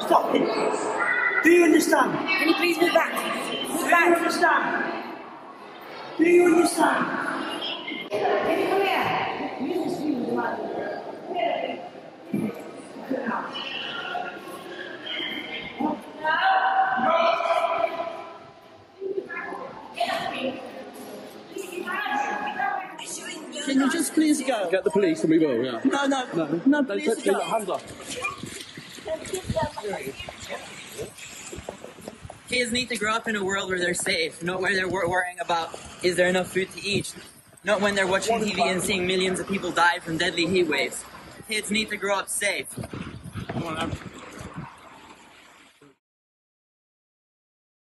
Stop it. Do you understand? Can you please move back? Move Do you back. understand? Do you understand? Can you just please go? Get the police and we will, yeah. No, no, no, no Don't please touch me, go. hands off. Kids need to grow up in a world where they're safe, not where they're wor- worrying about is there enough food to eat, not when they're watching TV and seeing millions of people die from deadly heat waves. Kids need to grow up safe. Come on, Em.